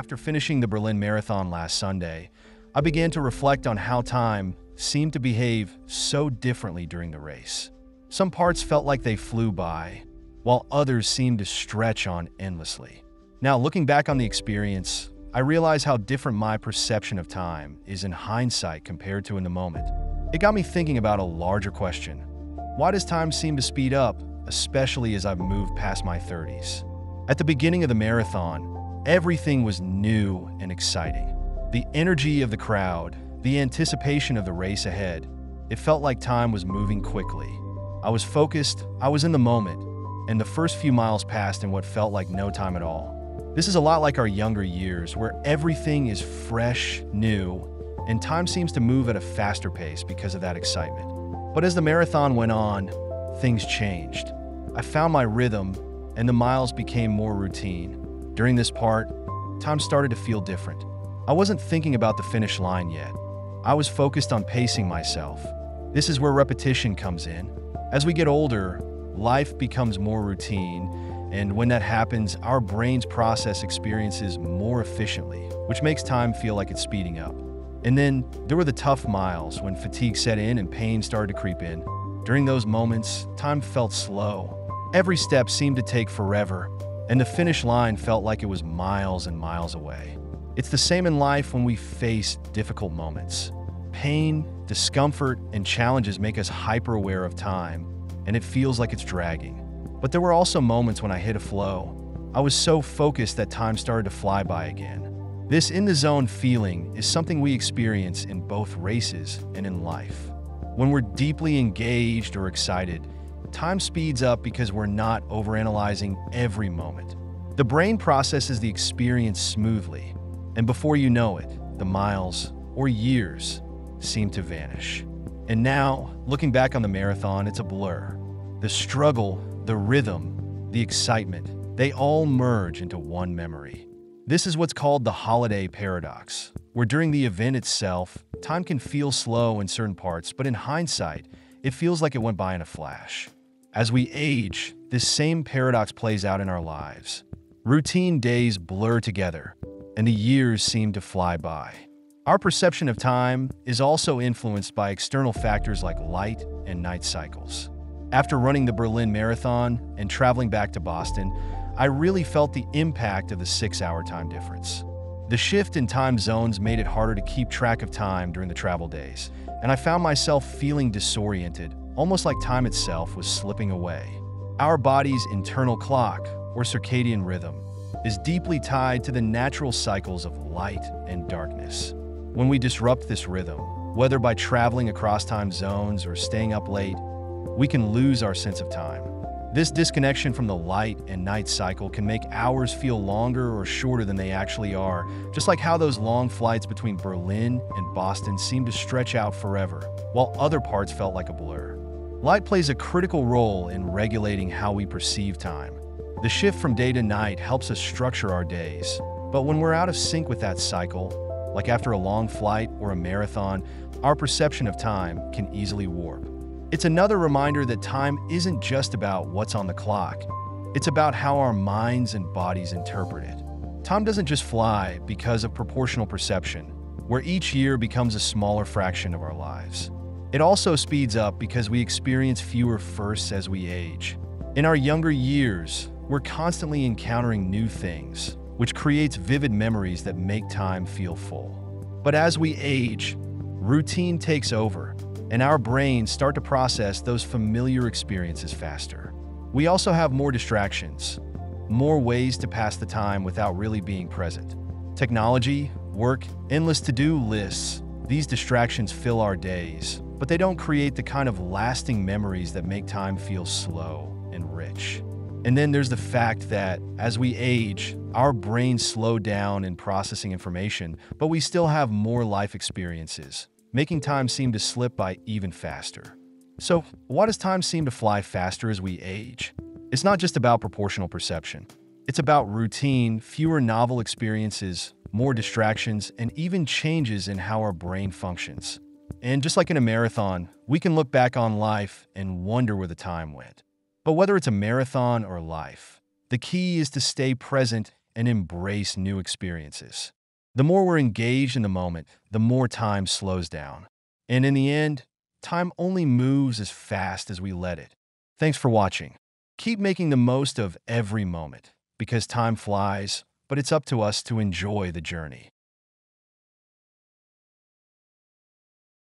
After finishing the Berlin Marathon last Sunday, I began to reflect on how time seemed to behave so differently during the race. Some parts felt like they flew by, while others seemed to stretch on endlessly. Now, looking back on the experience, I realize how different my perception of time is in hindsight compared to in the moment. It got me thinking about a larger question. Why does time seem to speed up, especially as I've moved past my 30s? At the beginning of the marathon, everything was new and exciting. The energy of the crowd, the anticipation of the race ahead, it felt like time was moving quickly. I was focused, I was in the moment, and the first few miles passed in what felt like no time at all. This is a lot like our younger years, where everything is fresh, new, and time seems to move at a faster pace because of that excitement. But as the marathon went on, things changed. I found my rhythm, and the miles became more routine. During this part, time started to feel different. I wasn't thinking about the finish line yet. I was focused on pacing myself. This is where repetition comes in. As we get older, life becomes more routine, and when that happens, our brains process experiences more efficiently, which makes time feel like it's speeding up. And then there were the tough miles when fatigue set in and pain started to creep in. During those moments, time felt slow. Every step seemed to take forever, and the finish line felt like it was miles and miles away. It's the same in life when we face difficult moments. Pain, discomfort, and challenges make us hyper aware of time, and it feels like it's dragging. But there were also moments when I hit a flow. I was so focused that time started to fly by again. This in the zone feeling is something we experience in both races and in life. When we're deeply engaged or excited, time speeds up because we're not overanalyzing every moment. The brain processes the experience smoothly, and before you know it, the miles or years seem to vanish. And now, looking back on the marathon, it's a blur. The struggle the rhythm, the excitement, they all merge into one memory. This is what's called the holiday paradox, where during the event itself, time can feel slow in certain parts, but in hindsight, it feels like it went by in a flash. As we age, this same paradox plays out in our lives. Routine days blur together, and the years seem to fly by. Our perception of time is also influenced by external factors like light and night cycles. After running the Berlin Marathon and traveling back to Boston, I really felt the impact of the six hour time difference. The shift in time zones made it harder to keep track of time during the travel days, and I found myself feeling disoriented, almost like time itself was slipping away. Our body's internal clock, or circadian rhythm, is deeply tied to the natural cycles of light and darkness. When we disrupt this rhythm, whether by traveling across time zones or staying up late, we can lose our sense of time. This disconnection from the light and night cycle can make hours feel longer or shorter than they actually are, just like how those long flights between Berlin and Boston seemed to stretch out forever, while other parts felt like a blur. Light plays a critical role in regulating how we perceive time. The shift from day to night helps us structure our days, but when we're out of sync with that cycle, like after a long flight or a marathon, our perception of time can easily warp. It's another reminder that time isn't just about what's on the clock, it's about how our minds and bodies interpret it. Time doesn't just fly because of proportional perception, where each year becomes a smaller fraction of our lives. It also speeds up because we experience fewer firsts as we age. In our younger years, we're constantly encountering new things, which creates vivid memories that make time feel full. But as we age, routine takes over, and our brains start to process those familiar experiences faster. We also have more distractions, more ways to pass the time without really being present. Technology, work, endless to do lists, these distractions fill our days, but they don't create the kind of lasting memories that make time feel slow and rich. And then there's the fact that as we age, our brains slow down in processing information, but we still have more life experiences, making time seem to slip by even faster. So, why does time seem to fly faster as we age? It's not just about proportional perception. It's about routine, fewer novel experiences, more distractions, and even changes in how our brain functions. And just like in a marathon, we can look back on life and wonder where the time went. But whether it's a marathon or life, the key is to stay present and embrace new experiences. The more we're engaged in the moment, the more time slows down. And in the end, time only moves as fast as we let it. Thanks for watching. Keep making the most of every moment because time flies, but it's up to us to enjoy the journey.